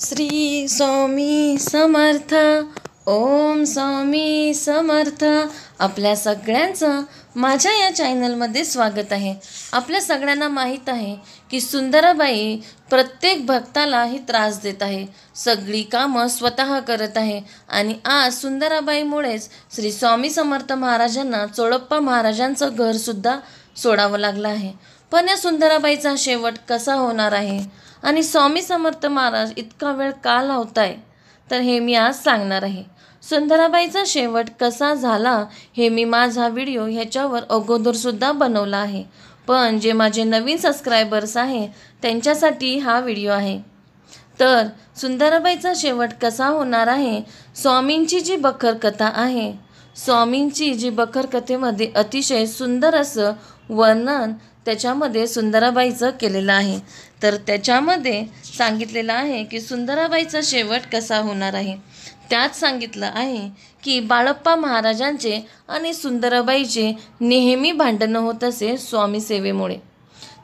श्री स्वामी समर्थ. ओम स्वामी समर्थ. आपल्या सगळ्यांचं माझ्या या चॅनलमध्ये स्वागत आहे. आपल्या सगळ्यांना माहीत आहे की सुंदराबाई प्रत्येक भक्तालाही त्रास देत आहे. सगळी कामं स्वतः करत आहे. आणि आज सुंदराबाईमुळेच श्री स्वामी समर्थ महाराजांना चोडप्पा महाराजांचं घरसुद्धा सोडावं लागलं आहे. पण या सुंदराबाईचा शेवट कसा होणार आहे? आणि स्वामी समर्थ महाराज इतका वेळ का लावताय? तर हे मी आज सांगणार आहे. सुंदराबाईचा शेवट कसा झाला हे मी माझा व्हिडिओ ह्याच्यावर अगोदरसुद्धा बनवला आहे. पण जे माझे नवीन सबस्क्रायबर्स आहे त्यांच्यासाठी हा व्हिडिओ आहे. तर सुंदराबाईचा शेवट कसा होणार आहे स्वामींची जी बखर कथा आहे स्वामींची जी बखर कथेमध्ये अतिशय सुंदर असं वर्णन त्याच्यामध्ये सुंदराबाईचं केलेलं आहे. तर त्याच्यामध्ये सांगितलेलं आहे की सुंदराबाईचा शेवट कसा होणार आहे? त्यात सांगितलं आहे की बाळप्पा महाराजांचे आणि सुंदराबाईचे नेहमी भांडणं होत असे स्वामी सेवेमुळे.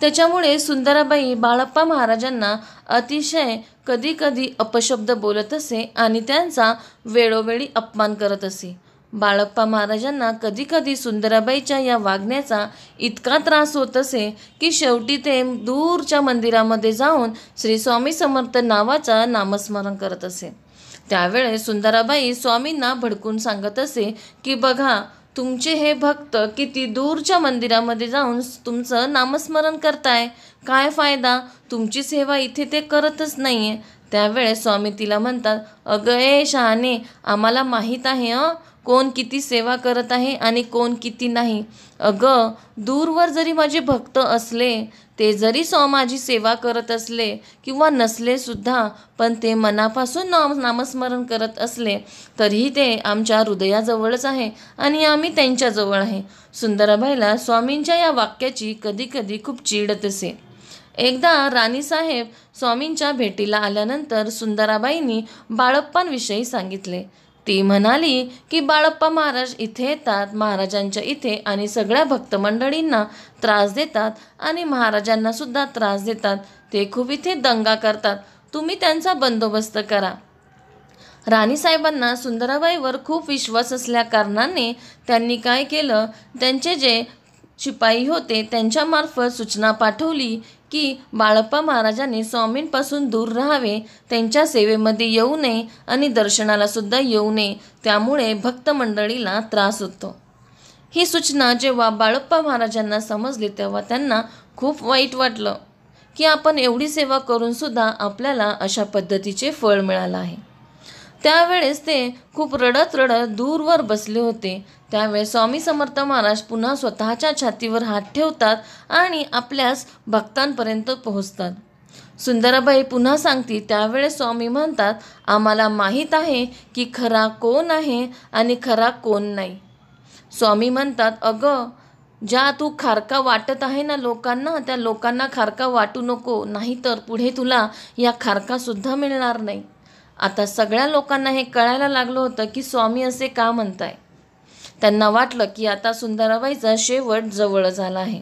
त्याच्यामुळे सुंदराबाई बाळप्पा महाराजांना अतिशय कधीकधी अपशब्द बोलत असे आणि त्यांचा वेळोवेळी अपमान करत असे. बाळप्पा महाराजांना कधीकधी सुंदराबाईच्या या वागण्याचा इतका त्रास होत असे की शेवटी ते दूरच्या मंदिरामध्ये जाऊन श्री स्वामी समर्थ नावाचा नामस्मरण करत असे. त्यावेळेस सुंदराबाई स्वामींना भडकून सांगत असे की बघा तुमचे हे भक्त किती दूरच्या मंदिरामध्ये जाऊन तुमचं नामस्मरण करताय. काय फायदा? तुमची सेवा इथे ते करतच नाही आहे त्यावेळेस स्वामी तिला म्हणतात अगं ए शहाणे आम्हाला माहीत आहे अं कोण किती सेवा करत आहे आणि कोण किती नाही. अगं दूरवर जरी माझे भक्त असले ते जरी स्व माझी सेवा करत असले किंवा नसले सुद्धा पण ते मनापासून नाम नामस्मरण करत असले तरीही ते आमच्या हृदयाजवळच आहे आणि आम्ही त्यांच्याजवळ आहे. सुंदराबाईला स्वामींच्या या वाक्याची कधीकधी खूप चिडत असे एकदा राणीसाहेब स्वामींच्या भेटीला आल्यानंतर सुंदराबाईंनी बाळप्पांविषयी सांगितले. ती म्हणाली की बाळप्पा महाराज इथे येतात महाराजांच्या इथे आणि सगळ्या भक्त मंडळींना त्रास देतात आणि महाराजांना सुद्धा त्रास देतात. ते खूप इथे दंगा करतात. तुम्ही त्यांचा बंदोबस्त करा. राणीसाहेबांना सुंदराबाईवर खूप विश्वास असल्या कारणाने त्यांनी काय केलं? त्यांचे जे शिपाई होते त्यांच्यामार्फत सूचना पाठवली की बाळप्पा महाराजांनी स्वामींपासून दूर राहावे त्यांच्या सेवेमध्ये येऊ नये आणि दर्शनाला सुद्धा येऊ नये त्यामुळे भक्त मंडळीला त्रास होतो. ही सूचना जेव्हा बाळप्पा महाराजांना समजली तेव्हा त्यांना खूप वाईट वाटलं की आपण एवढी सेवा करून सुद्धा आपल्याला अशा पद्धतीचे फळ मिळालं आहे. त्यावेळेस ते खूप रडत रडत दूरवर बसले होते. त्यावेळेस स्वामी समर्थ महाराज पुन्हा स्वतःच्या छातीवर हात ठेवतात आणि आपल्यास भक्तांपर्यंत पोहोचतात. सुंदराबाई पुन्हा सांगती त्यावेळेस स्वामी म्हणतात आम्हाला माहीत आहे की खरा कोण आहे आणि खरा कोण नाही. स्वामी म्हणतात अगं ज्या तू खारका वाटत आहे ना लोकांना त्या लोकांना खारका वाटू नको नाहीतर पुढे तुला या खारकासुद्धा मिळणार नाही. आता सगळ्या लोकांना हे कळायला लागलं होतं की स्वामी असे का म्हणताय? त्यांना वाटलं की आता सुंदराबाईचा शेवट जवळ झाला आहे.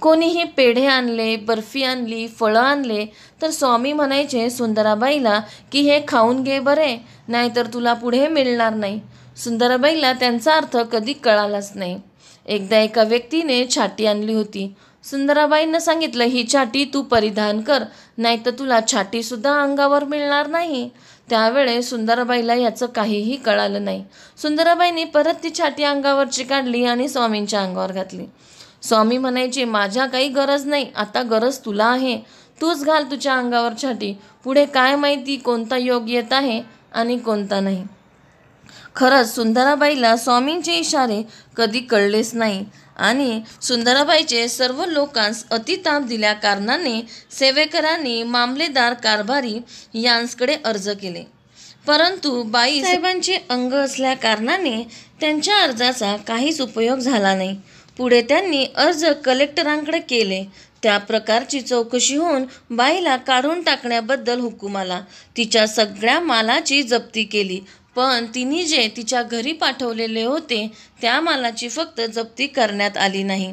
कोणीही पेढे आणले बर्फी आणली फळं आणले तर स्वामी म्हणायचे सुंदराबाईला की हे खाऊन घे बरे नाहीतर तुला पुढे मिळणार नाही. सुंदराबाईला त्यांचा अर्थ कधी कळालाच नाही. एकदा एका व्यक्तीने छाटी आणली होती. सुंदराबाईंना सांगितलं ही छाटी तू परिधान कर नाहीतर तुला छाटीसुद्धा अंगावर मिळणार नाही. त्यावेळेस सुंदराबाईला याचं काहीही कळालं नाही. सुंदराबाईंनी परत ती छाटी अंगावरची काढली आणि स्वामींच्या अंगावर घातली. स्वामी म्हणायचे माझ्या काही गरज नाही आता गरज तुला आहे. तूच घाल तुझ्या अंगावर छाटी पुढे काय माहिती कोणता योग येत आहे आणि कोणता नाही. खरंच सुंदराबाईला स्वामींचे इशारे कधी कळलेच नाही. आणि सुंदराबाईचे सर्व लोकांस अतिताप दिल्या कारणाने सेवेकरांनी मामलेदार कारभारी यांसकडे अर्ज केले. परंतु बाई साहेबांचे अंग असल्या कारणाने त्यांच्या अर्जाचा काहीच उपयोग झाला नाही. पुढे त्यांनी अर्ज कलेक्टरांकडे केले. त्या प्रकारची चौकशी होऊन बाईला काढून टाकण्याबद्दल हुकूम आला. तिच्या सगळ्या मालाची जप्ती केली. पण तिने जे तिच्या घरी पाठवलेले होते त्या मालाची फक्त जप्ती करण्यात आली नाही.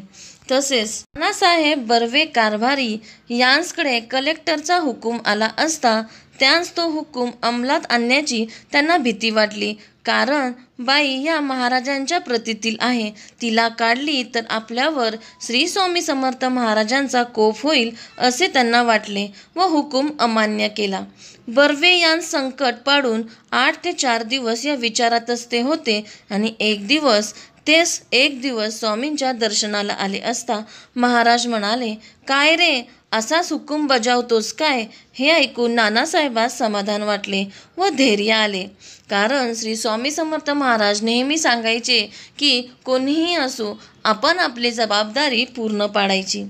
तसेच नानासाहेब बर्वे कारभारी यांसकडे कलेक्टरचा हुकूम आला असता त्यांस तो हुकूम अंमलात आणण्याची त्यांना भीती वाटली. कारण बाई या महाराजांच्या प्रतीतील आहे. तिला काढली तर आपल्यावर श्री स्वामी समर्थ महाराजांचा कोप होईल असे त्यांना वाटले व हुकूम अमान्य केला. बर्वे यान संकट पाडून आठ ते चार दिवस या विचारातच ते होते आणि एक दिवस तेच एक दिवस स्वामींच्या दर्शनाला आले असता महाराज म्हणाले काय रे असाच हुकूम बजावतोस काय? हे ऐकून नानासाहेबास समाधान वाटले व धैर्य आले. कारण श्री स्वामी समर्थ महाराज नेहमी सांगायचे की कोणीही असो आपण आपली जबाबदारी पूर्ण पाडायची.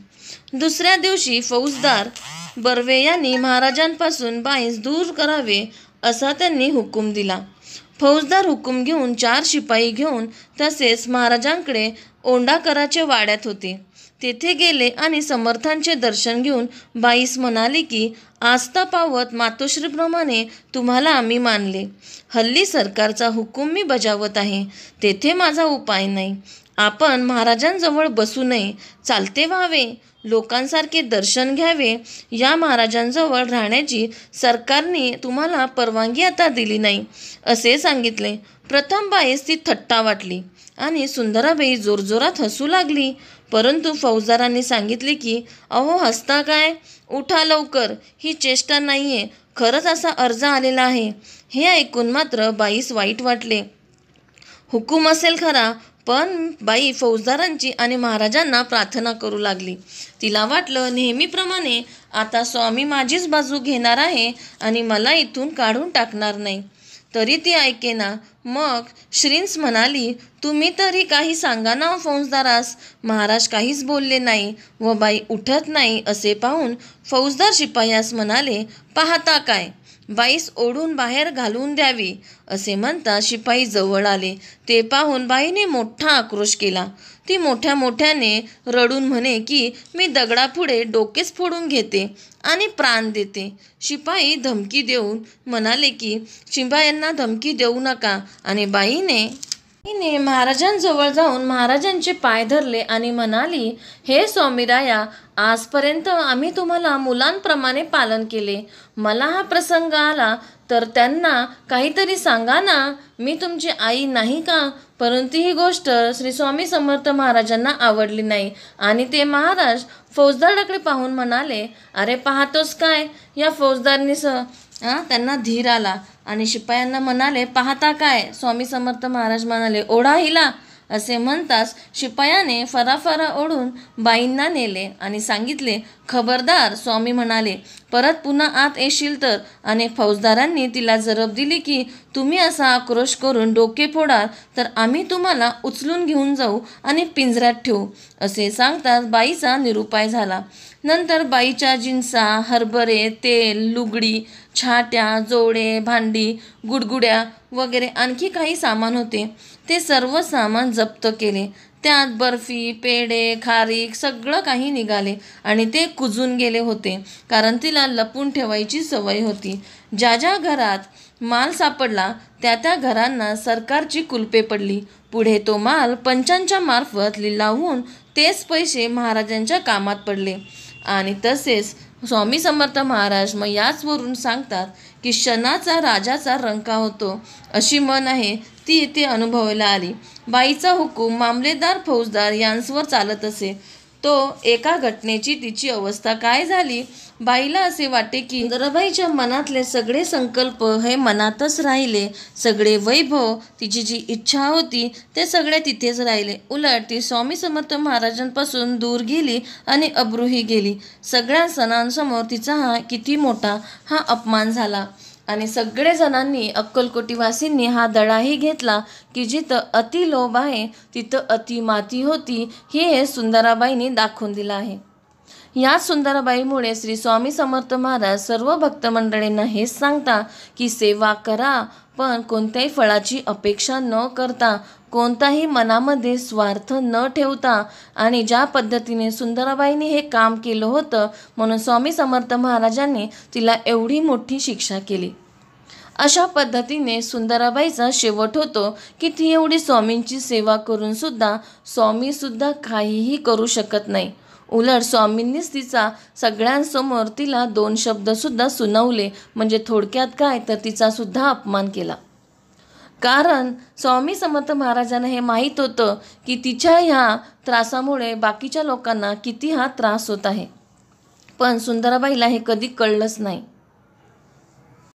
दुसऱ्या दिवशी फौजदार बर्वे यांनी महाराजांपासून बाईस दूर करावे असा त्यांनी हुकूम दिला. फौजदार हुकूम घेऊन चार शिपाई घेऊन तसेच महाराजांकडे ओंडाकराच्या वाड्यात होते. तेथे गेले आणि समर्थांचे दर्शन घेऊन बाईस म्हणाले की आस्था पावत मातोश्रीप्रमाणे तुम्हाला आम्ही मानले. हल्ली सरकारचा हुकूम मी बजावत आहे. तेथे माझा उपाय नाही. आपण महाराजांजवळ बसू नये. चालते व्हावे. लोकांसारखे दर्शन घ्यावे. या महाराजांजवळ राहण्याची सरकारने तुम्हाला परवानगी आता दिली नाही असे सांगितले. प्रथम बाईस ती थट्टा वाटली आणि सुंदराबाई जोरजोरात हसू लागली. परंतु फौजदारांनी सांगितले की अहो हसता काय? उठा लवकर. ही चेष्टा नाही आहे खरंच असा अर्ज आलेला आहे. हे ऐकून मात्र बाईस वाईट वाटले. हुकूम असेल खरा पण बाई फौजदारांची आणि महाराजांना प्रार्थना करू लागली. तिला वाटलं नेहमीप्रमाणे आता स्वामी माझीच बाजू घेणार आहे आणि मला इथून काढून टाकणार नाही. तरी ती ऐकेना मग श्रींस म्हणाली तुम्ही तरी काही सांगा ना फौजदारास. महाराज काहीच बोलले नाही व बाई उठत नाही असे पाहून फौजदार शिपायास म्हणाले पाहता काय? बाईस ओढून बाहेर घालून द्यावी असे म्हणता शिपाई जवळ आले. ते पाहून बाईने मोठा आक्रोश केला. ती मोठ्या मोठ्याने रडून म्हणे की मी दगडापुढे डोकेच फोडून घेते आणि प्राण देते. शिपाई धमकी देऊन म्हणाले की शिंबायांना धमकी देऊ नका. आणि बाईने तिने महाराजांजवळ जाऊन महाराजांचे पाय धरले आणि म्हणाली हे स्वामीराया आजपर्यंत आम्ही तुम्हाला मुलांप्रमाणे पालन केले. मला हा प्रसंग आला तर त्यांना काहीतरी सांगा ना. मी तुमची आई नाही का? परंतु ही गोष्ट श्री स्वामी समर्थ महाराजांना आवडली नाही. आणि ते महाराज फौजदाराकडे पाहून म्हणाले अरे पाहतोस काय? या फौजदारनी स त्यांना धीर आला आणि शिपायांना म्हणाले पाहता काय? स्वामी समर्थ महाराज म्हणाले ओढा हिला. असे म्हणताच शिपायाने फराफरा ओढून बाईंना नेले आणि सांगितले खबरदार स्वामी म्हणाले परत पुन्हा आत येशील तर. आणि फौजदारांनी तिला जरब दिली की तुम्ही असा आक्रोश करून डोके फोडाल तर आम्ही तुम्हाला उचलून घेऊन जाऊ आणि पिंजऱ्यात ठेवू असे सांगताच बाईचा निरुपाय झाला. नंतर बाईच्या जिन्सा हरभरे तेल लुगडी छाट्या जोडे भांडी गुडगुड्या वगैरे आणखी काही सामान होते. ते सर्व सामान जप्त केले. त्यात बर्फी पेढे खारीक सगळं काही निघाले आणि ते कुजून गेले होते कारण तिला लपून ठेवायची सवय होती. ज्या ज्या घरात माल सापडला त्या त्या घरांना सरकारची कुलपे पडली. पुढे तो माल पंचांच्या मार्फत लिलावून तेच पैसे महाराजांच्या कामात पडले. आणि तसेच स्वामी समर्थ महाराज मग याचवरून सांगतात की क्षणाचा राजाचा रंका होतो. अशी मन आहे ती इथे अनुभवायला आली. बाईचा हुकूम मामलेदार फौजदार यांसवर चालत असे. तो एका घटनेची तिची अवस्था काय झाली? बाईला असे वाटे की सुंदराबाईच्या मनातले सगळे संकल्प हे मनातच राहिले. सगळे वैभव तिची जी इच्छा होती ते सगळे तिथेच राहिले. उलट ती स्वामी समर्थ महाराजांपासून दूर गेली आणि अब्रूही गेली. सगळ्या सणांसमोर तिचा हा किती मोठा हा अपमान झाला. आणि सगळे जणांनी अक्कलकोटीवासींनी हा दडाही घेतला की जिथं अति लोभ आहे तिथं अति माती होती हे सुंदराबाईंनी दाखवून दिलं आहे. या सुंदराबाईमुळे श्री स्वामी समर्थ महाराज सर्व भक्त मंडळींना हेच सांगता की सेवा करा पण कोणत्याही फळाची अपेक्षा न करता कोणताही मनामध्ये स्वार्थ न ठेवता. आणि ज्या पद्धतीने सुंदराबाईंनी हे काम केलं होतं म्हणून स्वामी समर्थ महाराजांनी तिला एवढी मोठी शिक्षा केली. अशा पद्धतीने सुंदराबाईचा शेवट होतो की ती एवढी स्वामींची सेवा करूनसुद्धा स्वामीसुद्धा काहीही करू शकत नाही. उलट स्वामींनीच तिचा सगळ्यांसमोर तिला दोन शब्दसुद्धा सुनावले. म्हणजे थोडक्यात काय? तर तिचासुद्धा अपमान केला. कारण स्वामी समर्थ महाराजांना हे माहीत होतं की तिच्या ह्या त्रासामुळे बाकीच्या लोकांना किती हा त्रास होत आहे. पण सुंदराबाईला हे कधी कळलंच नाही.